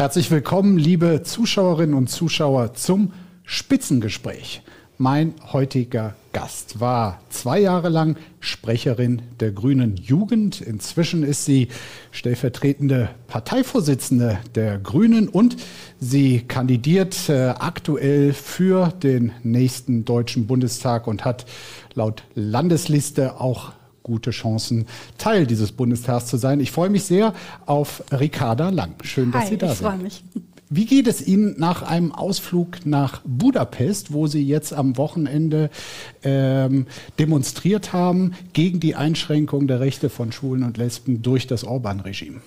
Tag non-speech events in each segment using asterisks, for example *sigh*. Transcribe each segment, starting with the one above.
Herzlich willkommen, liebe Zuschauerinnen und Zuschauer, zum Spitzengespräch. Mein heutiger Gast war zwei Jahre lang Sprecherin der Grünen Jugend. Inzwischen ist sie stellvertretende Parteivorsitzende der Grünen und sie kandidiert äh, aktuell für den nächsten Deutschen Bundestag und hat laut Landesliste auch gute Chancen, Teil dieses Bundestags zu sein. Ich freue mich sehr auf Ricarda Lang. Schön, dass Hi, Sie da ich sind. freue mich. Wie geht es Ihnen nach einem Ausflug nach Budapest, wo Sie jetzt am Wochenende ähm, demonstriert haben gegen die Einschränkung der Rechte von Schwulen und Lesben durch das Orban-Regime?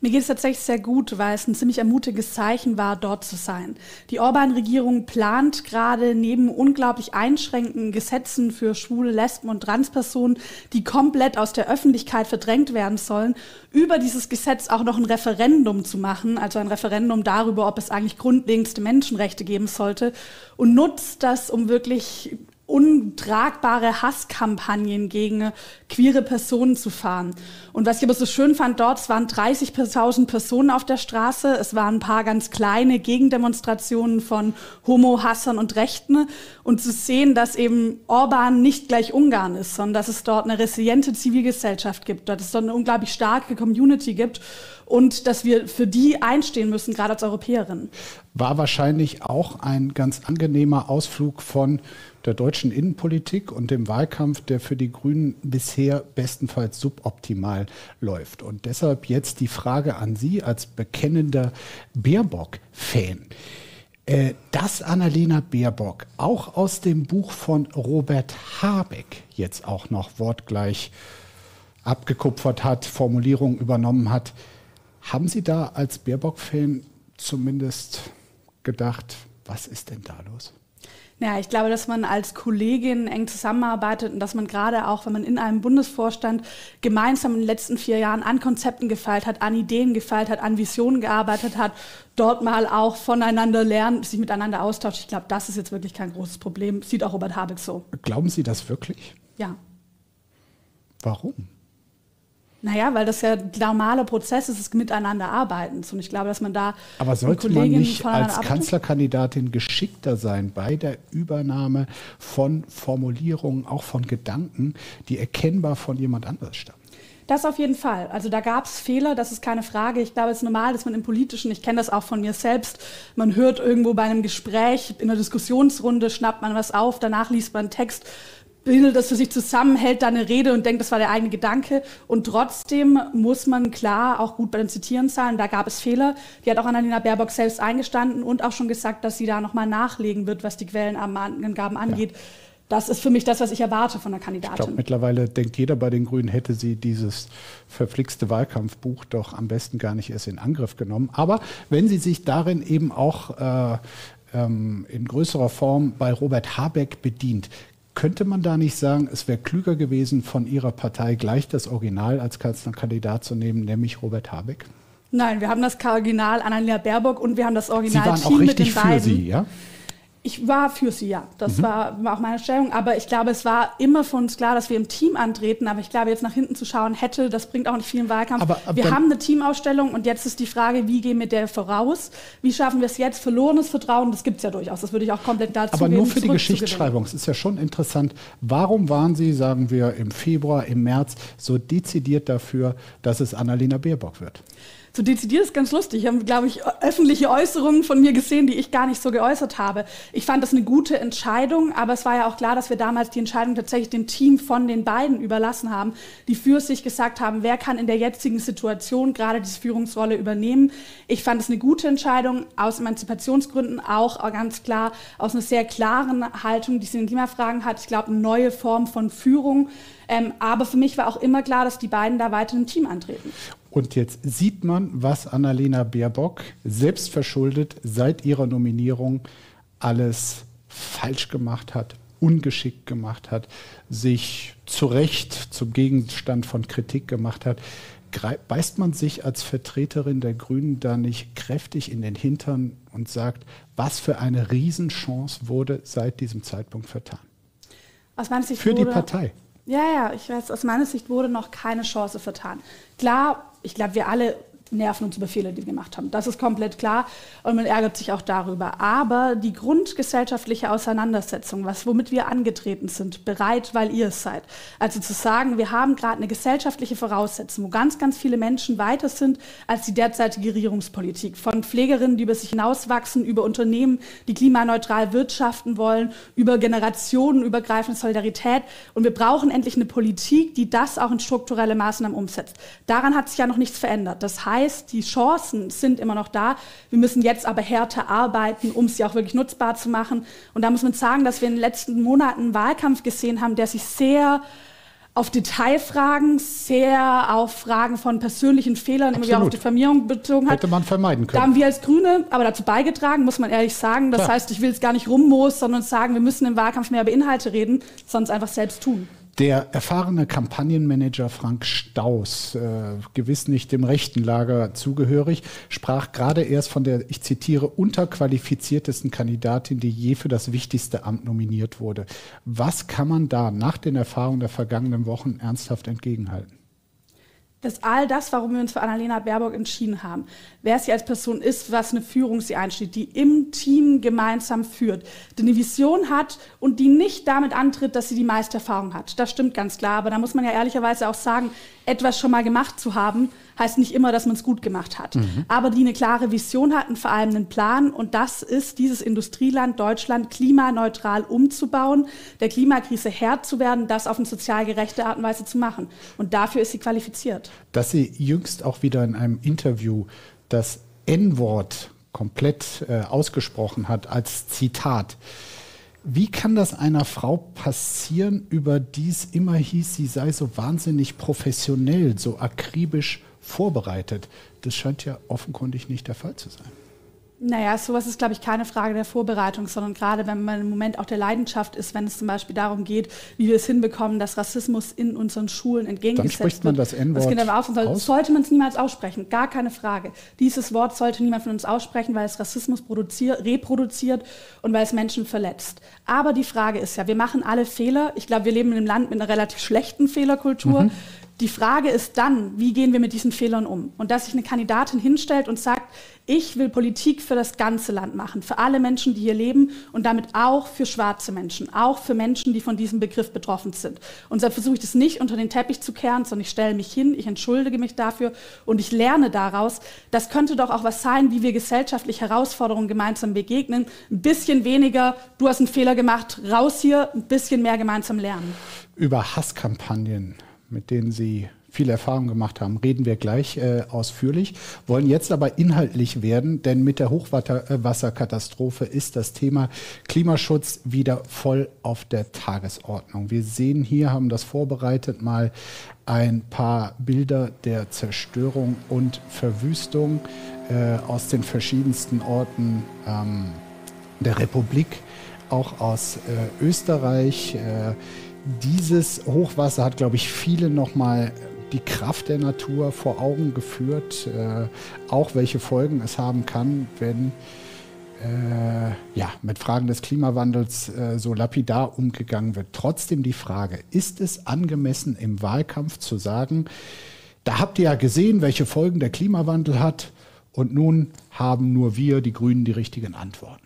Mir geht es tatsächlich sehr gut, weil es ein ziemlich ermutiges Zeichen war, dort zu sein. Die Orban-Regierung plant gerade neben unglaublich einschränkenden Gesetzen für schwule, Lesben und Transpersonen, die komplett aus der Öffentlichkeit verdrängt werden sollen, über dieses Gesetz auch noch ein Referendum zu machen, also ein Referendum darüber, ob es eigentlich grundlegendste Menschenrechte geben sollte und nutzt das, um wirklich untragbare Hasskampagnen gegen queere Personen zu fahren. Und was ich aber so schön fand, dort waren 30.000 Personen auf der Straße. Es waren ein paar ganz kleine Gegendemonstrationen von Homo-Hassern und Rechten. Und zu sehen, dass eben Orban nicht gleich Ungarn ist, sondern dass es dort eine resiliente Zivilgesellschaft gibt, dass es dort eine unglaublich starke Community gibt und dass wir für die einstehen müssen, gerade als Europäerinnen. War wahrscheinlich auch ein ganz angenehmer Ausflug von der deutschen Innenpolitik und dem Wahlkampf, der für die Grünen bisher bestenfalls suboptimal läuft. Und deshalb jetzt die Frage an Sie als bekennender Baerbock-Fan. Äh, dass Annalena Baerbock auch aus dem Buch von Robert Habeck jetzt auch noch wortgleich abgekupfert hat, Formulierungen übernommen hat, haben Sie da als Baerbock-Fan zumindest gedacht, was ist denn da los? Ja, ich glaube, dass man als Kollegin eng zusammenarbeitet und dass man gerade auch, wenn man in einem Bundesvorstand gemeinsam in den letzten vier Jahren an Konzepten gefeilt hat, an Ideen gefeilt hat, an Visionen gearbeitet hat, dort mal auch voneinander lernen, sich miteinander austauscht. Ich glaube, das ist jetzt wirklich kein großes Problem. Sieht auch Robert Habeck so. Glauben Sie das wirklich? Ja. Warum? Naja, weil das ja der normale Prozess ist des Miteinanderarbeitens. Und ich glaube, dass man da. Aber sollte man nicht als Kanzlerkandidatin geschickter sein bei der Übernahme von Formulierungen, auch von Gedanken, die erkennbar von jemand anders stammen? Das auf jeden Fall. Also da gab es Fehler, das ist keine Frage. Ich glaube, es ist normal, dass man im Politischen, ich kenne das auch von mir selbst, man hört irgendwo bei einem Gespräch, in einer Diskussionsrunde, schnappt man was auf, danach liest man einen Text bildet das für sich zusammen, hält da eine Rede und denkt, das war der eigene Gedanke. Und trotzdem muss man klar auch gut bei den Zitieren zahlen. Da gab es Fehler. Die hat auch Annalena Baerbock selbst eingestanden und auch schon gesagt, dass sie da nochmal nachlegen wird, was die Quellenangaben angeht. Ja. Das ist für mich das, was ich erwarte von der Kandidatin. Ich glaube, mittlerweile denkt jeder bei den Grünen, hätte sie dieses verflixte Wahlkampfbuch doch am besten gar nicht erst in Angriff genommen. Aber wenn sie sich darin eben auch äh, ähm, in größerer Form bei Robert Habeck bedient, könnte man da nicht sagen, es wäre klüger gewesen, von Ihrer Partei gleich das Original als Kanzlerkandidat zu nehmen, nämlich Robert Habeck? Nein, wir haben das Original Annalena Baerbock und wir haben das Original Sie waren Team auch richtig mit den beiden. für Sie, ja? Ich war für sie, ja. Das mhm. war, war, auch meine Stellung. Aber ich glaube, es war immer für uns klar, dass wir im Team antreten. Aber ich glaube, jetzt nach hinten zu schauen hätte, das bringt auch nicht viel im Wahlkampf. Aber, aber wir haben eine Teamausstellung und jetzt ist die Frage, wie gehen wir der voraus? Wie schaffen wir es jetzt? Verlorenes Vertrauen, das gibt es ja durchaus. Das würde ich auch komplett dazu Aber nur für die Geschichtsschreibung. Es ist ja schon interessant. Warum waren Sie, sagen wir, im Februar, im März so dezidiert dafür, dass es Annalena Baerbock wird? so dezidiert ist ganz lustig. Ich habe, glaube ich, öffentliche Äußerungen von mir gesehen, die ich gar nicht so geäußert habe. Ich fand das eine gute Entscheidung, aber es war ja auch klar, dass wir damals die Entscheidung tatsächlich dem Team von den beiden überlassen haben, die für sich gesagt haben, wer kann in der jetzigen Situation gerade diese Führungsrolle übernehmen. Ich fand es eine gute Entscheidung aus Emanzipationsgründen, auch ganz klar aus einer sehr klaren Haltung, die sie in Klimafragen hat. Ich glaube, eine neue Form von Führung. Ähm, aber für mich war auch immer klar, dass die beiden da weiter im Team antreten. Und jetzt sieht man, was Annalena Baerbock selbst verschuldet seit ihrer Nominierung alles falsch gemacht hat, ungeschickt gemacht hat, sich zu Recht zum Gegenstand von Kritik gemacht hat. Beißt man sich als Vertreterin der Grünen da nicht kräftig in den Hintern und sagt, was für eine Riesenchance wurde seit diesem Zeitpunkt vertan? Aus meiner Sicht für die Partei. Ja, ja, ich weiß, aus meiner Sicht wurde noch keine Chance vertan. Klar, ich glaube, wir alle nerven uns über Fehler, die wir gemacht haben. Das ist komplett klar und man ärgert sich auch darüber. Aber die grundgesellschaftliche Auseinandersetzung, was womit wir angetreten sind, bereit, weil ihr es seid. Also zu sagen, wir haben gerade eine gesellschaftliche Voraussetzung, wo ganz, ganz viele Menschen weiter sind als die derzeitige Regierungspolitik. Von Pflegerinnen, die über sich hinauswachsen, über Unternehmen, die klimaneutral wirtschaften wollen, über generationenübergreifende Solidarität. Und wir brauchen endlich eine Politik, die das auch in strukturelle Maßnahmen umsetzt. Daran hat sich ja noch nichts verändert. Das heißt, heißt, die Chancen sind immer noch da. Wir müssen jetzt aber härter arbeiten, um sie auch wirklich nutzbar zu machen. Und da muss man sagen, dass wir in den letzten Monaten einen Wahlkampf gesehen haben, der sich sehr auf Detailfragen, sehr auf Fragen von persönlichen Fehlern, immer wieder auf Diffamierung bezogen hat. Hätte man vermeiden können. Da haben wir als Grüne aber dazu beigetragen, muss man ehrlich sagen. Das Klar. heißt, ich will es gar nicht rummoos, sondern sagen, wir müssen im Wahlkampf mehr über Inhalte reden, sonst einfach selbst tun. Der erfahrene Kampagnenmanager Frank Staus, äh, gewiss nicht dem rechten Lager zugehörig, sprach gerade erst von der, ich zitiere, unterqualifiziertesten Kandidatin, die je für das wichtigste Amt nominiert wurde. Was kann man da nach den Erfahrungen der vergangenen Wochen ernsthaft entgegenhalten? Dass all das, warum wir uns für Annalena Baerbock entschieden haben, wer sie als Person ist, was eine Führung sie einsteht, die im Team gemeinsam führt, die eine Vision hat und die nicht damit antritt, dass sie die meiste Erfahrung hat. Das stimmt ganz klar, aber da muss man ja ehrlicherweise auch sagen, etwas schon mal gemacht zu haben, heißt nicht immer, dass man es gut gemacht hat. Mhm. Aber die eine klare Vision hatten, vor allem einen Plan. Und das ist, dieses Industrieland Deutschland klimaneutral umzubauen, der Klimakrise Herr zu werden, das auf eine sozial gerechte Art und Weise zu machen. Und dafür ist sie qualifiziert. Dass sie jüngst auch wieder in einem Interview das N-Wort komplett äh, ausgesprochen hat als Zitat. Wie kann das einer Frau passieren, über die es immer hieß, sie sei so wahnsinnig professionell, so akribisch vorbereitet? Das scheint ja offenkundig nicht der Fall zu sein. Naja, sowas ist, glaube ich, keine Frage der Vorbereitung, sondern gerade wenn man im Moment auch der Leidenschaft ist, wenn es zum Beispiel darum geht, wie wir es hinbekommen, dass Rassismus in unseren Schulen entgegengesetzt Dann spricht man das N-Wort aus? Sollte man es niemals aussprechen, gar keine Frage. Dieses Wort sollte niemand von uns aussprechen, weil es Rassismus reproduziert und weil es Menschen verletzt. Aber die Frage ist ja, wir machen alle Fehler. Ich glaube, wir leben in einem Land mit einer relativ schlechten Fehlerkultur. Mhm. Die Frage ist dann, wie gehen wir mit diesen Fehlern um? Und dass sich eine Kandidatin hinstellt und sagt, ich will Politik für das ganze Land machen, für alle Menschen, die hier leben und damit auch für schwarze Menschen, auch für Menschen, die von diesem Begriff betroffen sind. Und deshalb versuche ich das nicht unter den Teppich zu kehren, sondern ich stelle mich hin, ich entschuldige mich dafür und ich lerne daraus. Das könnte doch auch was sein, wie wir gesellschaftlich Herausforderungen gemeinsam begegnen. Ein bisschen weniger, du hast einen Fehler gemacht, raus hier, ein bisschen mehr gemeinsam lernen. Über Hasskampagnen mit denen Sie viel Erfahrung gemacht haben, reden wir gleich äh, ausführlich, wollen jetzt aber inhaltlich werden, denn mit der Hochwasserkatastrophe ist das Thema Klimaschutz wieder voll auf der Tagesordnung. Wir sehen hier, haben das vorbereitet, mal ein paar Bilder der Zerstörung und Verwüstung äh, aus den verschiedensten Orten ähm, der Republik, auch aus äh, Österreich. Äh, dieses Hochwasser hat, glaube ich, viele nochmal die Kraft der Natur vor Augen geführt, äh, auch welche Folgen es haben kann, wenn äh, ja, mit Fragen des Klimawandels äh, so lapidar umgegangen wird. Trotzdem die Frage, ist es angemessen im Wahlkampf zu sagen, da habt ihr ja gesehen, welche Folgen der Klimawandel hat und nun haben nur wir, die Grünen, die richtigen Antworten?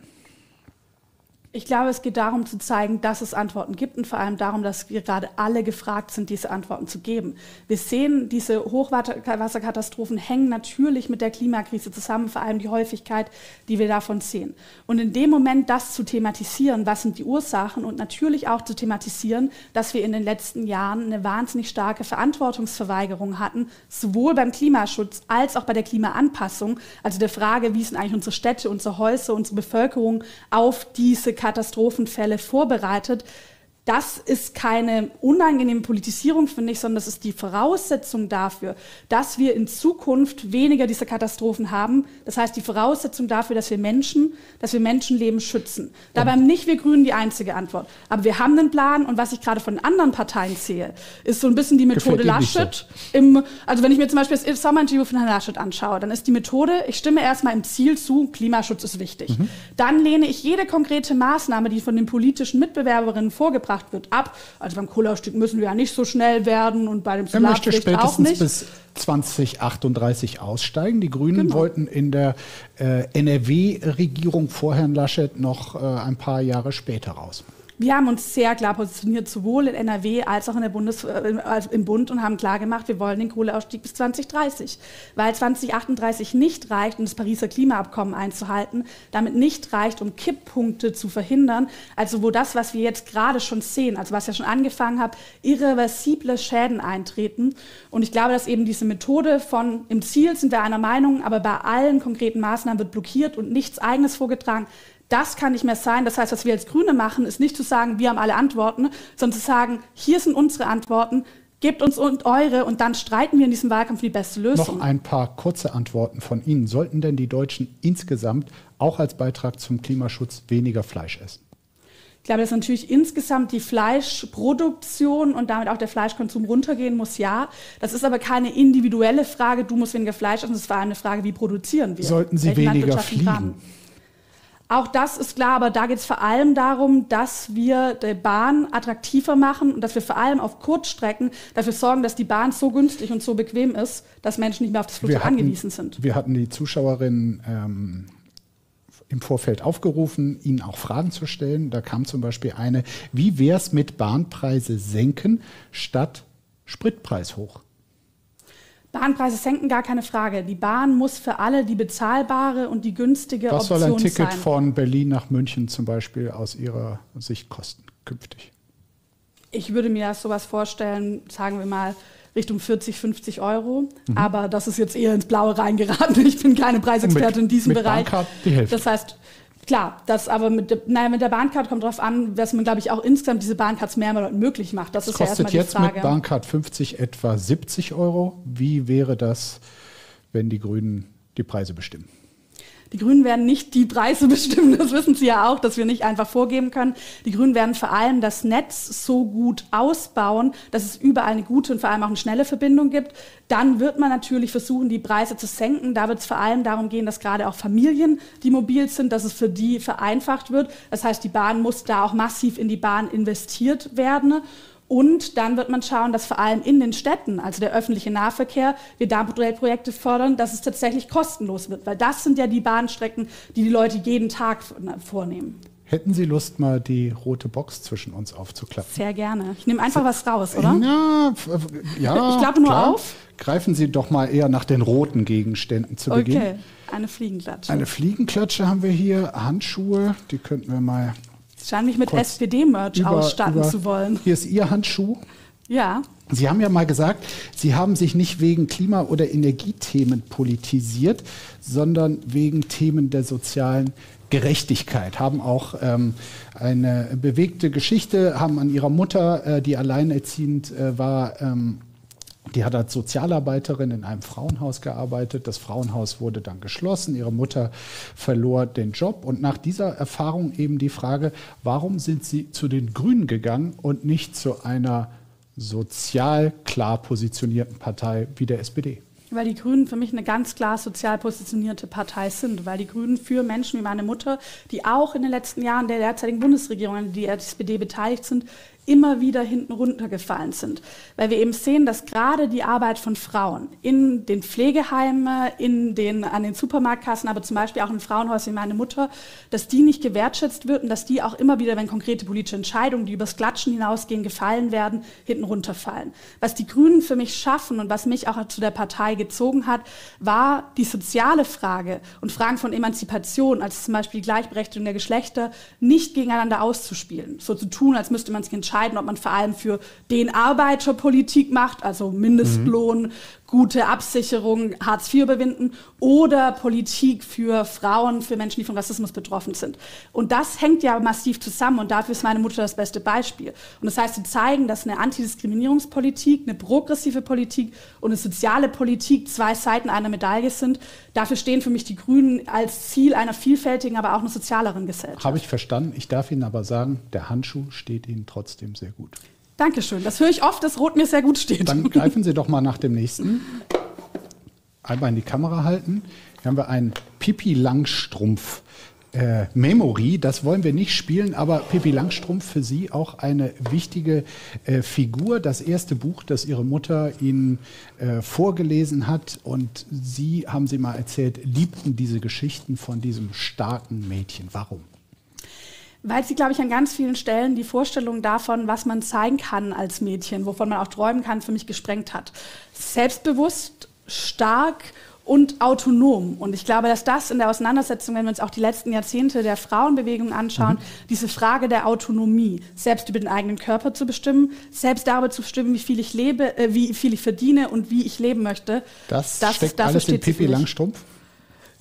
Ich glaube, es geht darum zu zeigen, dass es Antworten gibt und vor allem darum, dass wir gerade alle gefragt sind, diese Antworten zu geben. Wir sehen, diese Hochwasserkatastrophen hängen natürlich mit der Klimakrise zusammen, vor allem die Häufigkeit, die wir davon sehen. Und in dem Moment das zu thematisieren, was sind die Ursachen und natürlich auch zu thematisieren, dass wir in den letzten Jahren eine wahnsinnig starke Verantwortungsverweigerung hatten, sowohl beim Klimaschutz als auch bei der Klimaanpassung, also der Frage, wie sind eigentlich unsere Städte, unsere Häuser, unsere Bevölkerung auf diese Katastrophenfälle vorbereitet, das ist keine unangenehme Politisierung, finde ich, sondern das ist die Voraussetzung dafür, dass wir in Zukunft weniger dieser Katastrophen haben. Das heißt, die Voraussetzung dafür, dass wir Menschen, dass wir Menschenleben schützen. Dabei haben nicht wir Grünen die einzige Antwort. Aber wir haben einen Plan und was ich gerade von anderen Parteien sehe, ist so ein bisschen die Methode Laschet. So. Im, also wenn ich mir zum Beispiel das Sommerinterview von Herrn Laschet anschaue, dann ist die Methode, ich stimme erstmal im Ziel zu, Klimaschutz ist wichtig. Mhm. Dann lehne ich jede konkrete Maßnahme, die von den politischen Mitbewerberinnen vorgebracht gebracht wird ab. Also beim Kohleausstieg müssen wir ja nicht so schnell werden und bei dem Er möchte spätestens bis 2038 aussteigen. Die Grünen genau. wollten in der äh, NRW-Regierung vor Herrn Laschet noch äh, ein paar Jahre später raus. Wir haben uns sehr klar positioniert, sowohl in NRW als auch in der Bundes, äh, im Bund und haben klar gemacht, wir wollen den Kohleausstieg bis 2030. Weil 2038 nicht reicht, um das Pariser Klimaabkommen einzuhalten, damit nicht reicht, um Kipppunkte zu verhindern. Also wo das, was wir jetzt gerade schon sehen, also was ja schon angefangen hat, irreversible Schäden eintreten. Und ich glaube, dass eben diese Methode von im Ziel sind wir einer Meinung, aber bei allen konkreten Maßnahmen wird blockiert und nichts eigenes vorgetragen. Das kann nicht mehr sein. Das heißt, was wir als Grüne machen, ist nicht zu sagen, wir haben alle Antworten, sondern zu sagen, hier sind unsere Antworten, gebt uns und eure und dann streiten wir in diesem Wahlkampf die beste Lösung. Noch ein paar kurze Antworten von Ihnen. Sollten denn die Deutschen insgesamt auch als Beitrag zum Klimaschutz weniger Fleisch essen? Ich glaube, dass natürlich insgesamt die Fleischproduktion und damit auch der Fleischkonsum runtergehen muss, ja. Das ist aber keine individuelle Frage, du musst weniger Fleisch essen, das ist vor allem eine Frage, wie produzieren wir? Sollten Sie weniger fliegen? Dran? Auch das ist klar, aber da geht es vor allem darum, dass wir die Bahn attraktiver machen und dass wir vor allem auf Kurzstrecken dafür sorgen, dass die Bahn so günstig und so bequem ist, dass Menschen nicht mehr auf das Flugzeug hatten, angewiesen sind. Wir hatten die Zuschauerinnen ähm, im Vorfeld aufgerufen, ihnen auch Fragen zu stellen. Da kam zum Beispiel eine, wie wäre es mit Bahnpreise senken statt Spritpreis hoch? Bahnpreise senken, gar keine Frage. Die Bahn muss für alle die bezahlbare und die günstige Was Option sein. Was soll ein Ticket sein. von Berlin nach München zum Beispiel aus Ihrer Sicht kosten künftig? Ich würde mir sowas vorstellen, sagen wir mal, Richtung 40, 50 Euro. Mhm. Aber das ist jetzt eher ins Blaue reingeraten. Ich bin keine Preisexpertin in diesem mit Bereich. Bahncard die Hälfte. Das heißt, Klar, das aber mit, der, naja, mit der Bahncard kommt darauf an, dass man, glaube ich, auch insgesamt diese Bahncards mehr möglich macht. Das, das ist ja erstmal die jetzt Frage. mit Bahncard 50 etwa 70 Euro. Wie wäre das, wenn die Grünen die Preise bestimmen? Die Grünen werden nicht die Preise *laughs* bestimmen, das wissen Sie ja auch, dass wir nicht einfach vorgeben können. Die Grünen werden vor allem das Netz so gut ausbauen, dass es überall eine gute und vor allem auch eine schnelle Verbindung gibt. Dann wird man natürlich versuchen, die Preise zu senken. Da wird es vor allem darum gehen, dass gerade auch Familien, die mobil sind, dass es für die vereinfacht wird. Das heißt, die Bahn muss da auch massiv in die Bahn investiert werden. Und dann wird man schauen, dass vor allem in den Städten, also der öffentliche Nahverkehr, wir da Projekte fördern, dass es tatsächlich kostenlos wird. Weil das sind ja die Bahnstrecken, die die Leute jeden Tag vornehmen. Hätten Sie Lust, mal die rote Box zwischen uns aufzuklappen? Sehr gerne. Ich nehme einfach was raus, oder? Ja, ja ich glaube nur klar. auf. Greifen Sie doch mal eher nach den roten Gegenständen zu okay. Beginn. Okay, eine Fliegenklatsche. Eine Fliegenklatsche haben wir hier, Handschuhe, die könnten wir mal Sie scheinen mich mit SPD-Merch ausstatten über, zu wollen. Hier ist Ihr Handschuh. Ja. Sie haben ja mal gesagt, Sie haben sich nicht wegen Klima- oder Energiethemen politisiert, sondern wegen Themen der sozialen Gerechtigkeit, haben auch ähm, eine bewegte Geschichte, haben an ihrer Mutter, äh, die alleinerziehend äh, war, ähm, die hat als Sozialarbeiterin in einem Frauenhaus gearbeitet. Das Frauenhaus wurde dann geschlossen. Ihre Mutter verlor den Job. Und nach dieser Erfahrung eben die Frage, warum sind Sie zu den Grünen gegangen und nicht zu einer sozial klar positionierten Partei wie der SPD? Weil die Grünen für mich eine ganz klar sozial positionierte Partei sind. Weil die Grünen für Menschen wie meine Mutter, die auch in den letzten Jahren der derzeitigen Bundesregierung an der SPD beteiligt sind, immer wieder hinten runtergefallen sind. Weil wir eben sehen, dass gerade die Arbeit von Frauen in den Pflegeheimen, in den, an den Supermarktkassen, aber zum Beispiel auch in Frauenhäusern wie meine Mutter, dass die nicht gewertschätzt wird und dass die auch immer wieder, wenn konkrete politische Entscheidungen, die übers Klatschen hinausgehen, gefallen werden, hinten runterfallen. Was die Grünen für mich schaffen und was mich auch zu der Partei gezogen hat, war die soziale Frage und Fragen von Emanzipation, als zum Beispiel die Gleichberechtigung der Geschlechter, nicht gegeneinander auszuspielen. So zu tun, als müsste man sich entscheiden, entscheiden, ob man vor allem für den Arbeiter Politik macht, also Mindestlohn, mhm. Gute Absicherung, Hartz IV überwinden oder Politik für Frauen, für Menschen, die von Rassismus betroffen sind. Und das hängt ja massiv zusammen und dafür ist meine Mutter das beste Beispiel. Und das heißt, sie zeigen, dass eine Antidiskriminierungspolitik, eine progressive Politik und eine soziale Politik zwei Seiten einer Medaille sind. Dafür stehen für mich die Grünen als Ziel einer vielfältigen, aber auch einer sozialeren Gesellschaft. Habe ich verstanden. Ich darf Ihnen aber sagen, der Handschuh steht Ihnen trotzdem sehr gut. Dankeschön. Das höre ich oft, dass Rot mir sehr gut steht. Dann *laughs* greifen Sie doch mal nach dem nächsten. Einmal in die Kamera halten. Hier haben wir einen Pipi Langstrumpf äh, Memory. Das wollen wir nicht spielen, aber Pippi Langstrumpf für Sie auch eine wichtige äh, Figur. Das erste Buch, das Ihre Mutter Ihnen äh, vorgelesen hat und Sie, haben Sie mal erzählt, liebten diese Geschichten von diesem starken Mädchen. Warum? Weil sie, glaube ich, an ganz vielen Stellen die Vorstellung davon, was man sein kann als Mädchen, wovon man auch träumen kann, für mich gesprengt hat. Selbstbewusst, stark und autonom. Und ich glaube, dass das in der Auseinandersetzung, wenn wir uns auch die letzten Jahrzehnte der Frauenbewegung anschauen, mhm. diese Frage der Autonomie, selbst über den eigenen Körper zu bestimmen, selbst darüber zu bestimmen, wie viel ich lebe, äh, wie viel ich verdiene und wie ich leben möchte. Das, das steckt alles in Pippi Langstrumpf?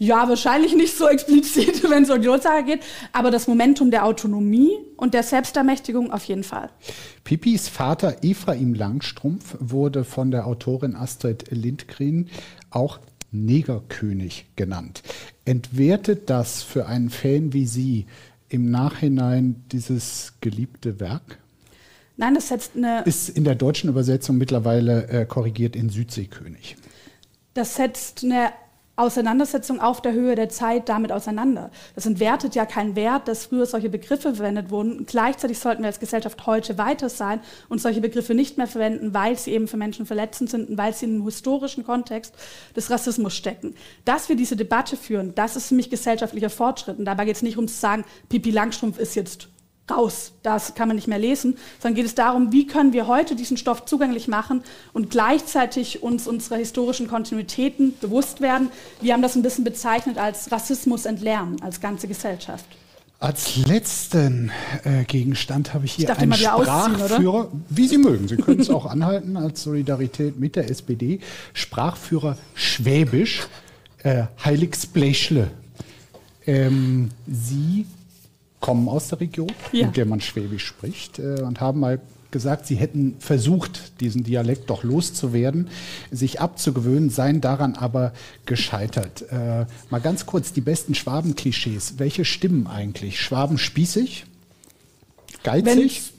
Ja, wahrscheinlich nicht so explizit, *laughs* wenn es um die Ursache geht, aber das Momentum der Autonomie und der Selbstermächtigung auf jeden Fall. Pipis Vater Ephraim Langstrumpf wurde von der Autorin Astrid Lindgren auch Negerkönig genannt. Entwertet das für einen Fan wie Sie im Nachhinein dieses geliebte Werk? Nein, das setzt eine. Ist in der deutschen Übersetzung mittlerweile äh, korrigiert in Südseekönig. Das setzt eine Auseinandersetzung auf der Höhe der Zeit damit auseinander. Das entwertet ja keinen Wert, dass früher solche Begriffe verwendet wurden. Gleichzeitig sollten wir als Gesellschaft heute weiter sein und solche Begriffe nicht mehr verwenden, weil sie eben für Menschen verletzend sind und weil sie im historischen Kontext des Rassismus stecken. Dass wir diese Debatte führen, das ist für mich gesellschaftlicher Fortschritt. Und dabei geht es nicht um zu sagen, Pipi Langstrumpf ist jetzt raus, das kann man nicht mehr lesen, sondern geht es darum, wie können wir heute diesen Stoff zugänglich machen und gleichzeitig uns unserer historischen Kontinuitäten bewusst werden. Wir haben das ein bisschen bezeichnet als Rassismus entlernen, als ganze Gesellschaft. Als letzten äh, Gegenstand habe ich hier ich einen Sprachführer. Wie Sie mögen. Sie können es auch anhalten als Solidarität mit der SPD. Sprachführer Schwäbisch, äh, Heiligsblechle. Ähm, Sie kommen aus der Region, ja. in der man Schwäbisch spricht äh, und haben mal gesagt, sie hätten versucht, diesen Dialekt doch loszuwerden, sich abzugewöhnen, seien daran aber gescheitert. Äh, mal ganz kurz, die besten Schwaben-Klischees. Welche stimmen eigentlich? Schwaben spießig? Geizig? Wenn's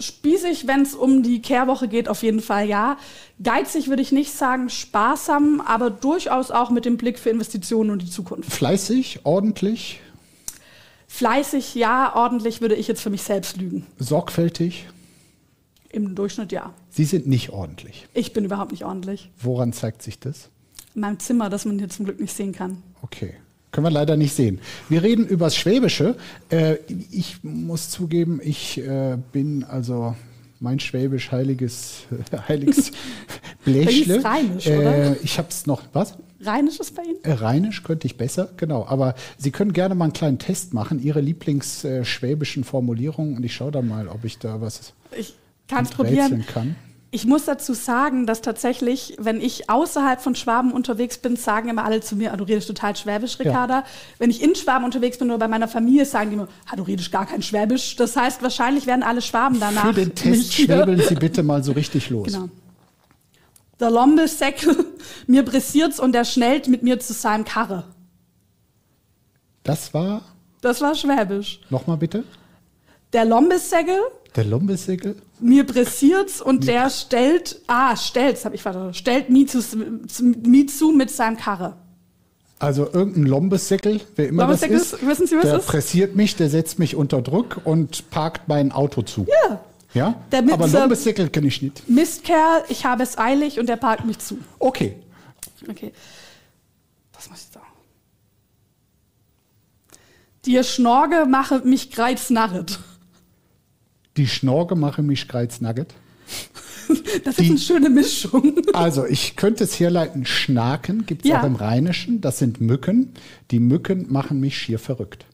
spießig, wenn es um die Kehrwoche geht, auf jeden Fall ja. Geizig würde ich nicht sagen, sparsam, aber durchaus auch mit dem Blick für Investitionen und die Zukunft. Fleißig, ordentlich? Fleißig, ja, ordentlich würde ich jetzt für mich selbst lügen. Sorgfältig? Im Durchschnitt ja. Sie sind nicht ordentlich. Ich bin überhaupt nicht ordentlich. Woran zeigt sich das? In meinem Zimmer, das man hier zum Glück nicht sehen kann. Okay. Können wir leider nicht sehen. Wir reden über das Schwäbische. Äh, ich muss zugeben, ich äh, bin also mein Schwäbisch heiliges, *laughs* heiliges *laughs* Blechle. Rheinisch, oder? Äh, ich habe es noch, was? Rheinisch ist bei Ihnen? Äh, Rheinisch könnte ich besser, genau. Aber Sie können gerne mal einen kleinen Test machen, Ihre Lieblingsschwäbischen Formulierungen und ich schaue dann mal, ob ich da was ich kann's probieren. kann. Ich muss dazu sagen, dass tatsächlich, wenn ich außerhalb von Schwaben unterwegs bin, sagen immer alle zu mir, ah, du redest total Schwäbisch, Ricarda. Ja. Wenn ich in Schwaben unterwegs bin oder bei meiner Familie, sagen die immer, ah, du redest gar kein Schwäbisch. Das heißt, wahrscheinlich werden alle Schwaben danach. Für den Test schwäbeln Sie bitte mal so richtig los. Genau. Der Lombelsäckel, *laughs* mir pressiert's und er schnellt mit mir zu seinem Karre. Das war? Das war Schwäbisch. Nochmal bitte. Der Lombelsäckel der Lombesegel? Mir pressiert's und mir der stellt, ah, stellt's, habe ich verstanden, stellt mir zu, zu mit seinem Karre. Also irgendein Lombeseckel, wer immer das ist, wissen Sie, was der ist? pressiert mich, der setzt mich unter Druck und parkt mein Auto zu. Ja. Ja? Aber Lombeseckel kenne ich nicht. Mistkerl, ich habe es eilig und der parkt mich zu. Okay. Okay. Was muss ich sagen? Dir Schnorge mache mich greiznarret. Die Schnorke mache mich kreiznagget. *laughs* Das ist die, eine schöne Mischung. Also ich könnte es herleiten, Schnaken gibt es ja. auch im Rheinischen. Das sind Mücken. Die Mücken machen mich schier verrückt.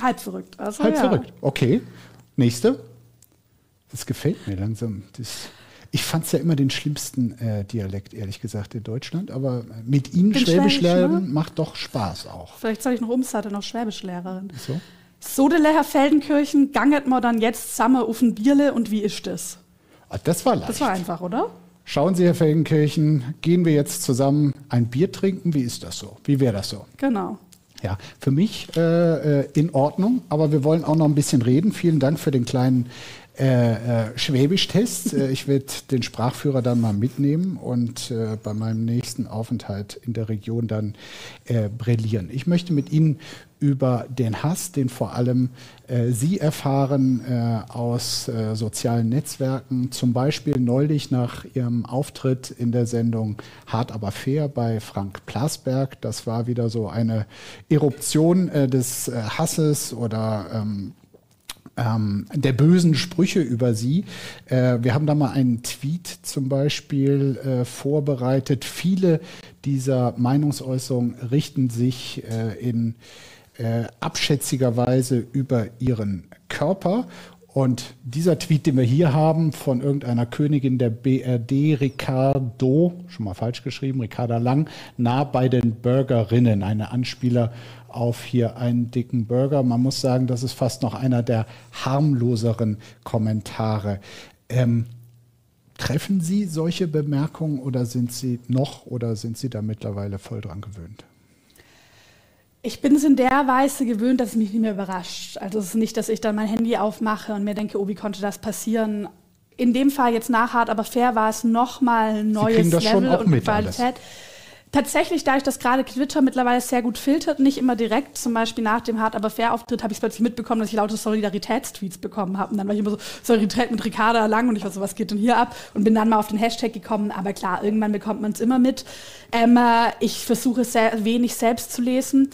Halb verrückt. Also, Halb ja. verrückt. Okay. Nächste. Das gefällt mir langsam. Das, ich fand es ja immer den schlimmsten äh, Dialekt, ehrlich gesagt, in Deutschland. Aber mit Ihnen Schwäbisch lernen ne? macht doch Spaß auch. Vielleicht soll ich noch umsatteln, noch Schwäbischlehrerin. So. Sodeleher Feldenkirchen, ganget man dann jetzt zusammen auf ein Bierle und wie ist das? Ah, das war leicht. Das war einfach, oder? Schauen Sie, Herr Feldenkirchen, gehen wir jetzt zusammen ein Bier trinken? Wie ist das so? Wie wäre das so? Genau. Ja, für mich äh, äh in Ordnung, aber wir wollen auch noch ein bisschen reden. Vielen Dank für den kleinen äh, äh, Schwäbisch-Test. Äh, ich werde den Sprachführer dann mal mitnehmen und äh, bei meinem nächsten Aufenthalt in der Region dann äh, brillieren. Ich möchte mit Ihnen über den Hass, den vor allem äh, Sie erfahren aus sozialen Netzwerken, zum Beispiel neulich nach Ihrem Auftritt in der Sendung Hart aber fair bei Frank Plasberg. Das war wieder so eine Eruption des Hasses oder ähm, ähm, der bösen Sprüche über sie. Äh, wir haben da mal einen Tweet zum Beispiel äh, vorbereitet. Viele dieser Meinungsäußerungen richten sich äh, in äh, abschätziger Weise über ihren Körper. Und dieser Tweet, den wir hier haben von irgendeiner Königin der BRD, Ricardo, schon mal falsch geschrieben, Ricarda Lang, nah bei den Burgerinnen, eine Anspieler auf hier einen dicken Burger. Man muss sagen, das ist fast noch einer der harmloseren Kommentare. Ähm, treffen Sie solche Bemerkungen oder sind Sie noch oder sind Sie da mittlerweile voll dran gewöhnt? Ich bin es in der Weise gewöhnt, dass es mich nicht mehr überrascht. Also es ist nicht, dass ich dann mein Handy aufmache und mir denke, oh, wie konnte das passieren? In dem Fall jetzt nachhart, aber fair war es nochmal ein neues Level und Qualität. Alles. Tatsächlich, dadurch, dass gerade Twitter mittlerweile sehr gut filtert, nicht immer direkt, zum Beispiel nach dem Hart aber fair Auftritt, habe ich plötzlich mitbekommen, dass ich lauter Solidaritätstweets bekommen habe. Und dann war ich immer so, Solidarität mit Ricarda lang und ich war so, was geht denn hier ab? Und bin dann mal auf den Hashtag gekommen. Aber klar, irgendwann bekommt man es immer mit. Ähm, äh, ich versuche sehr wenig selbst zu lesen.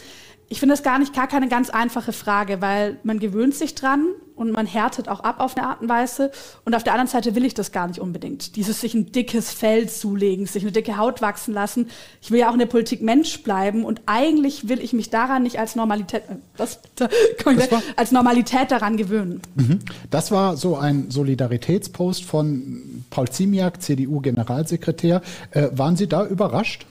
Ich finde das gar nicht gar keine ganz einfache Frage, weil man gewöhnt sich dran und man härtet auch ab auf eine Art und Weise. Und auf der anderen Seite will ich das gar nicht unbedingt. Dieses sich ein dickes Fell zulegen, sich eine dicke Haut wachsen lassen. Ich will ja auch in der Politik Mensch bleiben und eigentlich will ich mich daran nicht als Normalität, äh, das, *laughs* das als Normalität daran gewöhnen. Mhm. Das war so ein Solidaritätspost von Paul Ziemiak, CDU-Generalsekretär. Äh, waren Sie da überrascht?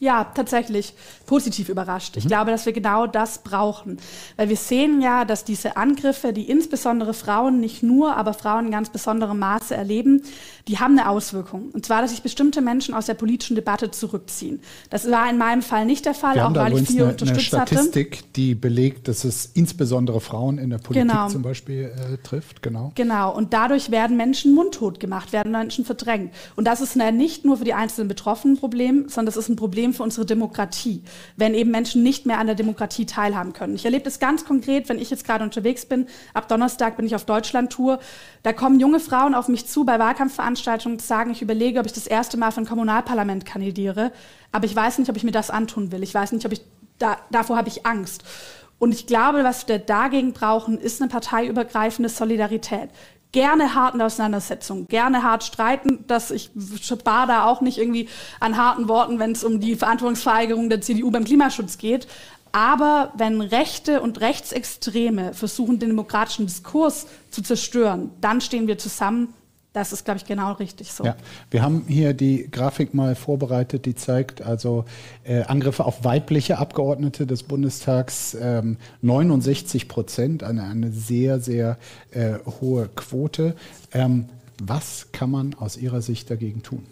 Ja, tatsächlich positiv überrascht. Ich mhm. glaube, dass wir genau das brauchen. Weil wir sehen ja, dass diese Angriffe, die insbesondere Frauen, nicht nur, aber Frauen in ganz besonderem Maße erleben, die haben eine Auswirkung. Und zwar, dass sich bestimmte Menschen aus der politischen Debatte zurückziehen. Das war in meinem Fall nicht der Fall, wir auch weil ich viel eine, Unterstützer eine Statistik, hatte. die belegt, dass es insbesondere Frauen in der Politik genau. zum Beispiel äh, trifft. Genau. Genau. Und dadurch werden Menschen mundtot gemacht, werden Menschen verdrängt. Und das ist nicht nur für die einzelnen Betroffenen ein Problem, sondern das ist ein Problem Problem für unsere Demokratie, wenn eben Menschen nicht mehr an der Demokratie teilhaben können. Ich erlebe das ganz konkret, wenn ich jetzt gerade unterwegs bin. Ab Donnerstag bin ich auf Deutschlandtour. Da kommen junge Frauen auf mich zu bei Wahlkampfveranstaltungen und sagen, ich überlege, ob ich das erste Mal für ein Kommunalparlament kandidiere. Aber ich weiß nicht, ob ich mir das antun will. Ich weiß nicht, ob ich da, davor habe ich Angst. Und ich glaube, was wir dagegen brauchen, ist eine parteiübergreifende Solidarität gerne harten Auseinandersetzungen, gerne hart streiten. Dass ich spare da auch nicht irgendwie an harten Worten, wenn es um die Verantwortungsverweigerung der CDU beim Klimaschutz geht. Aber wenn Rechte und Rechtsextreme versuchen, den demokratischen Diskurs zu zerstören, dann stehen wir zusammen das ist, glaube ich, genau richtig so. Ja, wir haben hier die Grafik mal vorbereitet, die zeigt also äh, Angriffe auf weibliche Abgeordnete des Bundestags, ähm, 69 Prozent, eine, eine sehr, sehr äh, hohe Quote. Ähm, was kann man aus Ihrer Sicht dagegen tun?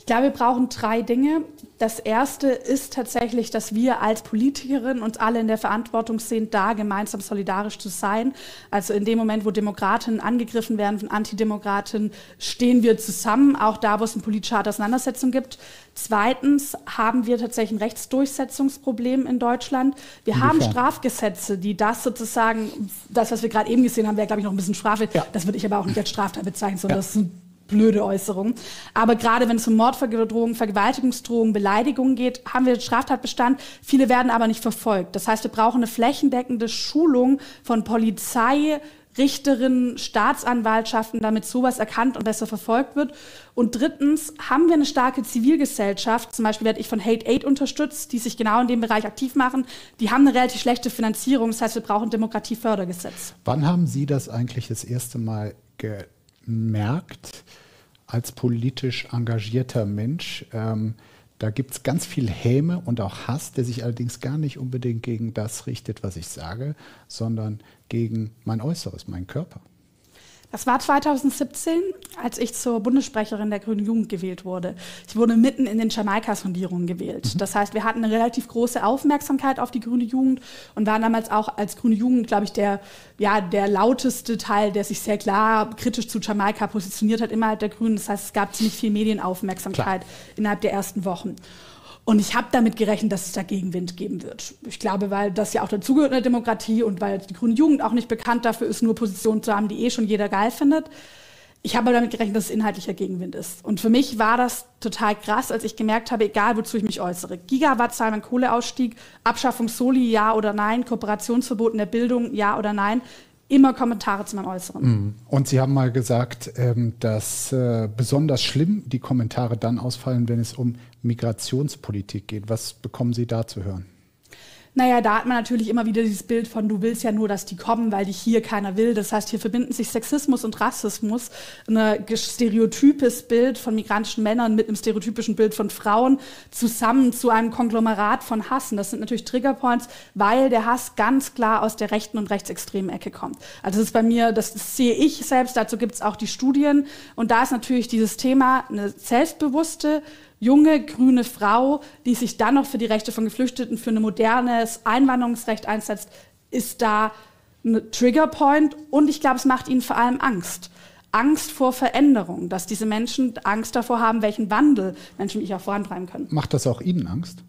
Ich glaube, wir brauchen drei Dinge. Das erste ist tatsächlich, dass wir als Politikerinnen uns alle in der Verantwortung sehen, da gemeinsam solidarisch zu sein. Also in dem Moment, wo Demokratinnen angegriffen werden von Antidemokratinnen, stehen wir zusammen, auch da, wo es eine politische Auseinandersetzung gibt. Zweitens haben wir tatsächlich ein Rechtsdurchsetzungsproblem in Deutschland. Wir Inwiefern? haben Strafgesetze, die das sozusagen, das, was wir gerade eben gesehen haben, wäre, glaube ich, noch ein bisschen Strafe. Ja. Das würde ich aber auch nicht als Straftat bezeichnen, sondern ja. das ist ein blöde Äußerung. Aber gerade wenn es um Mordverdrohungen, Vergewaltigungsdrohungen, Beleidigungen geht, haben wir Straftatbestand. Viele werden aber nicht verfolgt. Das heißt, wir brauchen eine flächendeckende Schulung von Polizei, Richterinnen, Staatsanwaltschaften, damit sowas erkannt und besser verfolgt wird. Und drittens haben wir eine starke Zivilgesellschaft. Zum Beispiel werde ich von Hate Aid unterstützt, die sich genau in dem Bereich aktiv machen. Die haben eine relativ schlechte Finanzierung. Das heißt, wir brauchen ein Demokratiefördergesetz. Wann haben Sie das eigentlich das erste Mal gemerkt, als politisch engagierter Mensch. Ähm, da gibt es ganz viel Häme und auch Hass, der sich allerdings gar nicht unbedingt gegen das richtet, was ich sage, sondern gegen mein Äußeres, meinen Körper. Das war 2017, als ich zur Bundessprecherin der Grünen Jugend gewählt wurde. Ich wurde mitten in den Jamaika-Sondierungen gewählt. Mhm. Das heißt, wir hatten eine relativ große Aufmerksamkeit auf die Grüne Jugend und waren damals auch als Grüne Jugend, glaube ich, der, ja, der lauteste Teil, der sich sehr klar kritisch zu Jamaika positioniert hat innerhalb der Grünen. Das heißt, es gab ziemlich viel Medienaufmerksamkeit klar. innerhalb der ersten Wochen. Und ich habe damit gerechnet, dass es da Gegenwind geben wird. Ich glaube, weil das ja auch dazugehört in der Demokratie und weil die Grüne Jugend auch nicht bekannt dafür ist, nur Positionen zu haben, die eh schon jeder geil findet. Ich habe damit gerechnet, dass es inhaltlicher Gegenwind ist. Und für mich war das total krass, als ich gemerkt habe, egal wozu ich mich äußere. Gigawattzahl beim Kohleausstieg, Abschaffung Soli, ja oder nein, Kooperationsverbot in der Bildung, ja oder nein immer Kommentare zu meinem Äußeren. Mhm. Und Sie haben mal gesagt, ähm, dass äh, besonders schlimm die Kommentare dann ausfallen, wenn es um Migrationspolitik geht. Was bekommen Sie da zu hören? Naja, da hat man natürlich immer wieder dieses Bild von, du willst ja nur, dass die kommen, weil dich hier keiner will. Das heißt, hier verbinden sich Sexismus und Rassismus, ein stereotypes Bild von migrantischen Männern mit einem stereotypischen Bild von Frauen zusammen zu einem Konglomerat von Hassen. Das sind natürlich Triggerpoints, weil der Hass ganz klar aus der rechten und rechtsextremen Ecke kommt. Also das ist bei mir, das sehe ich selbst, dazu gibt es auch die Studien. Und da ist natürlich dieses Thema eine selbstbewusste, junge grüne Frau, die sich dann noch für die Rechte von Geflüchteten, für ein modernes Einwanderungsrecht einsetzt, ist da ein Triggerpoint und ich glaube, es macht ihnen vor allem Angst. Angst vor Veränderung, dass diese Menschen Angst davor haben, welchen Wandel Menschen mich auch vorantreiben können. Macht das auch Ihnen Angst?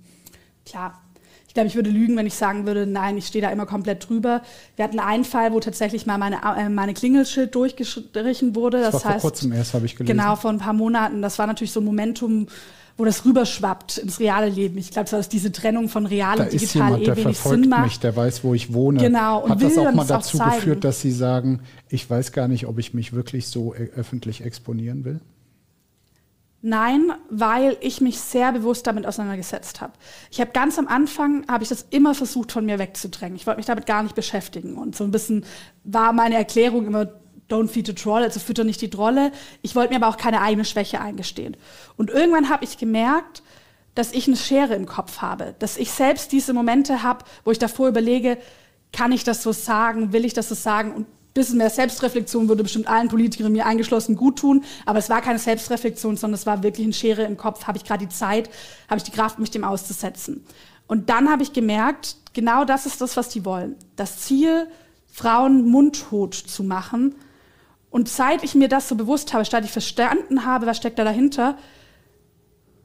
Klar. Ich glaube, ich würde lügen, wenn ich sagen würde, nein, ich stehe da immer komplett drüber. Wir hatten einen Fall, wo tatsächlich mal meine, äh, meine Klingelschild durchgestrichen wurde. Das, das war heißt, vor kurzem erst, habe ich gelesen. Genau, vor ein paar Monaten. Das war natürlich so ein Momentum, wo das rüberschwappt ins reale Leben. Ich glaube, dass diese Trennung von real da und digital jemand, eh wenig Sinn macht. Mich, der weiß, wo ich wohne. Genau. Und Hat das auch mal dazu auch geführt, dass Sie sagen, ich weiß gar nicht, ob ich mich wirklich so äh, öffentlich exponieren will? Nein, weil ich mich sehr bewusst damit auseinandergesetzt habe. Ich habe ganz am Anfang habe ich das immer versucht von mir wegzudrängen. Ich wollte mich damit gar nicht beschäftigen und so ein bisschen war meine Erklärung immer don't feed the troll, also fütter nicht die Trolle. Ich wollte mir aber auch keine eigene Schwäche eingestehen. Und irgendwann habe ich gemerkt, dass ich eine Schere im Kopf habe, dass ich selbst diese Momente habe, wo ich davor überlege, kann ich das so sagen, will ich das so sagen und ein bisschen mehr Selbstreflexion würde bestimmt allen Politikern mir eingeschlossen gut tun, aber es war keine Selbstreflexion, sondern es war wirklich eine Schere im Kopf. Habe ich gerade die Zeit, habe ich die Kraft, mich dem auszusetzen. Und dann habe ich gemerkt, genau das ist das, was die wollen. Das Ziel, Frauen mundtot zu machen, und seit ich mir das so bewusst habe, statt ich verstanden habe, was steckt da dahinter,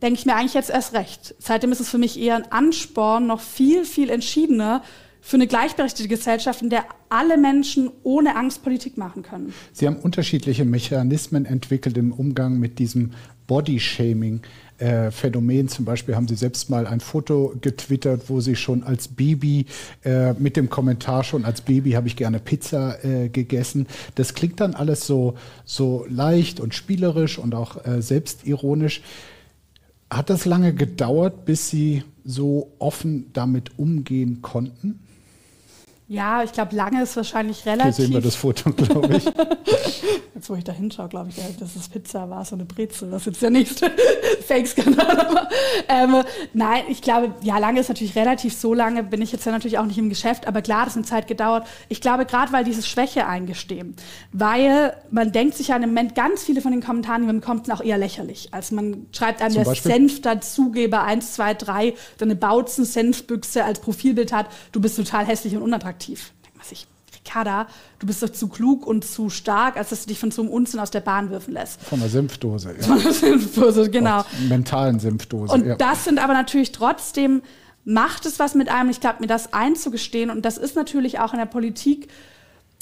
denke ich mir eigentlich jetzt erst recht. Seitdem ist es für mich eher ein Ansporn, noch viel, viel entschiedener für eine gleichberechtigte Gesellschaft, in der alle Menschen ohne Angst Politik machen können. Sie haben unterschiedliche Mechanismen entwickelt im Umgang mit diesem Body-Shaming äh, Phänomen. Zum Beispiel haben Sie selbst mal ein Foto getwittert, wo Sie schon als Baby äh, mit dem Kommentar schon als Baby habe ich gerne Pizza äh, gegessen. Das klingt dann alles so, so leicht und spielerisch und auch äh, selbstironisch. Hat das lange gedauert, bis Sie so offen damit umgehen konnten? Ja, ich glaube, lange ist wahrscheinlich relativ. Hier sehen wir das Foto, glaube ich. *laughs* Jetzt, wo ich da hinschaue, glaube ich, dass es Pizza war, so eine Brezel. Das ist jetzt der nächste *laughs* Fake-Skandal. Ähm, nein, ich glaube, ja, lange ist natürlich relativ. So lange bin ich jetzt ja natürlich auch nicht im Geschäft. Aber klar, das hat eine Zeit gedauert. Ich glaube, gerade weil dieses Schwäche eingestehen. Weil man denkt sich ja im Moment, ganz viele von den Kommentaren, die man bekommt, sind auch eher lächerlich. Also man schreibt einem, der Senf dazugebe, 1, 2, 3, eine Bautzen-Senfbüchse als Profilbild hat. Du bist total hässlich und unattraktiv attraktiv. Denkt man sich, Ricarda, du bist doch zu klug und zu stark, als dass du dich von so einem Unsinn aus der Bahn wirfen lässt. Von der Senfdose, ja. *laughs* Von der Senfdose, genau. Aus mentalen Senfdose. Und ja. das sind aber natürlich trotzdem, macht es was mit einem. Ich glaube, mir das einzugestehen, und das ist natürlich auch in der Politik,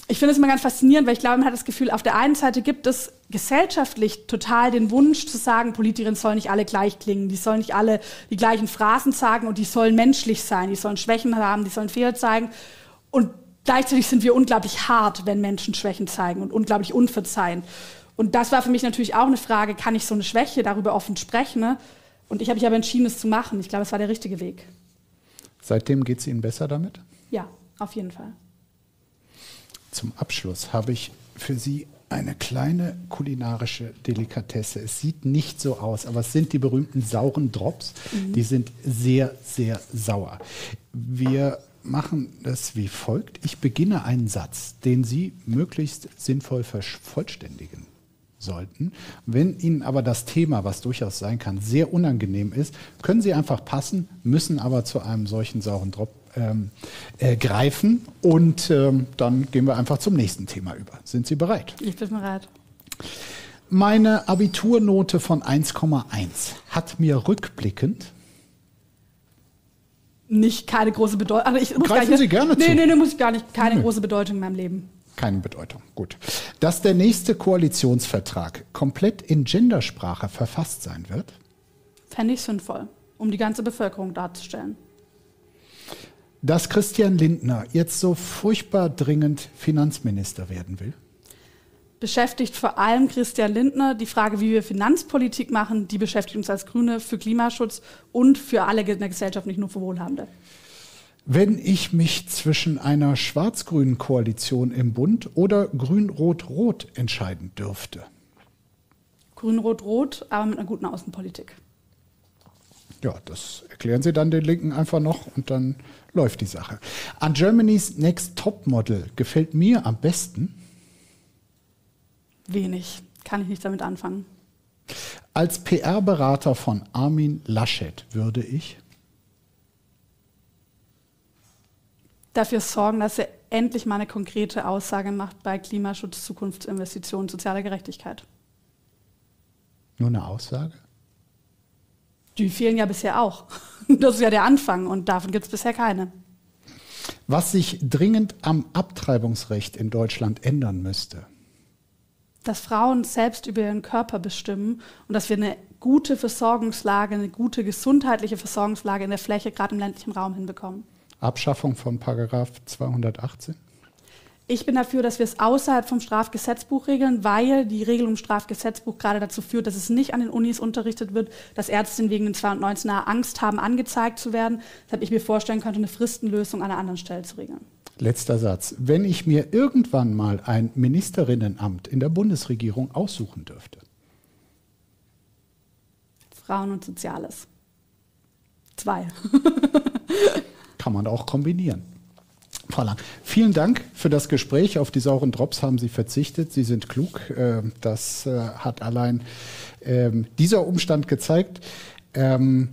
ich finde es immer ganz faszinierend, weil ich glaube, man hat das Gefühl, auf der einen Seite gibt es gesellschaftlich total den Wunsch zu sagen, Politikerinnen sollen nicht alle gleich klingen, die sollen nicht alle die gleichen Phrasen sagen und die sollen menschlich sein, die sollen Schwächen haben, die sollen Fehler zeigen. Und gleichzeitig sind wir unglaublich hart, wenn Menschen Schwächen zeigen und unglaublich unverzeihend. Und das war für mich natürlich auch eine Frage, kann ich so eine Schwäche darüber offen sprechen? Ne? Und ich habe mich aber entschieden, es zu machen. Ich glaube, es war der richtige Weg. Seitdem geht es Ihnen besser damit? Ja, auf jeden Fall. Zum Abschluss habe ich für Sie eine kleine kulinarische Delikatesse. Es sieht nicht so aus, aber es sind die berühmten sauren Drops. Mhm. Die sind sehr, sehr sauer. Wir machen es wie folgt. Ich beginne einen Satz, den Sie möglichst sinnvoll vervollständigen sollten. Wenn Ihnen aber das Thema, was durchaus sein kann, sehr unangenehm ist, können Sie einfach passen, müssen aber zu einem solchen sauren Drop ähm, äh, greifen und ähm, dann gehen wir einfach zum nächsten Thema über. Sind Sie bereit? Ich bin bereit. Meine Abiturnote von 1,1 hat mir rückblickend nicht keine große Bedeutung. Also ich muss Greifen nicht, Sie gerne nee, zu. Nee, nee, muss ich gar nicht. Keine nee. große Bedeutung in meinem Leben. Keine Bedeutung. Gut. Dass der nächste Koalitionsvertrag komplett in Gendersprache verfasst sein wird? Fände ich sinnvoll, um die ganze Bevölkerung darzustellen. Dass Christian Lindner jetzt so furchtbar dringend Finanzminister werden will? Beschäftigt vor allem Christian Lindner. Die Frage, wie wir Finanzpolitik machen, die beschäftigt uns als Grüne für Klimaschutz und für alle in der Gesellschaft, nicht nur für Wohlhabende. Wenn ich mich zwischen einer schwarz-grünen Koalition im Bund oder grün-rot-rot entscheiden dürfte? Grün-rot-rot, aber mit einer guten Außenpolitik. Ja, das erklären Sie dann den Linken einfach noch und dann läuft die Sache. An Germany's Next Top Model gefällt mir am besten Wenig. Kann ich nicht damit anfangen. Als PR-Berater von Armin Laschet würde ich dafür sorgen, dass er endlich mal eine konkrete Aussage macht bei Klimaschutz, Zukunftsinvestitionen, sozialer Gerechtigkeit. Nur eine Aussage? Die fehlen ja bisher auch. *laughs* Das ist ja der Anfang und davon gibt es bisher keine. Was sich dringend am Abtreibungsrecht in Deutschland ändern müsste dass Frauen selbst über ihren Körper bestimmen und dass wir eine gute Versorgungslage, eine gute gesundheitliche Versorgungslage in der Fläche, gerade im ländlichen Raum, hinbekommen. Abschaffung von Paragraph 218? Ich bin dafür, dass wir es außerhalb vom Strafgesetzbuch regeln, weil die Regelung im Strafgesetzbuch gerade dazu führt, dass es nicht an den Unis unterrichtet wird, dass Ärztinnen wegen den 219er Angst haben, angezeigt zu werden. Deshalb ich mir vorstellen könnte, eine Fristenlösung an einer anderen Stelle zu regeln. Letzter Satz. Wenn ich mir irgendwann mal ein Ministerinnenamt in der Bundesregierung aussuchen dürfte. Frauen und Soziales. Zwei. *laughs* Kann man auch kombinieren. Frau Lang, vielen Dank für das Gespräch. Auf die sauren Drops haben Sie verzichtet. Sie sind klug. Äh, das äh, hat allein ähm, dieser Umstand gezeigt. Ähm,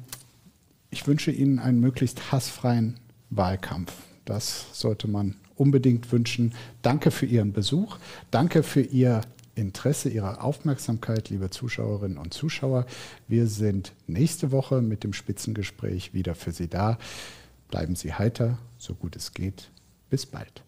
ich wünsche Ihnen einen möglichst hassfreien Wahlkampf. Das sollte man unbedingt wünschen. Danke für Ihren Besuch. Danke für Ihr Interesse, Ihre Aufmerksamkeit, liebe Zuschauerinnen und Zuschauer. Wir sind nächste Woche mit dem Spitzengespräch wieder für Sie da. Bleiben Sie heiter, so gut es geht. Bis bald.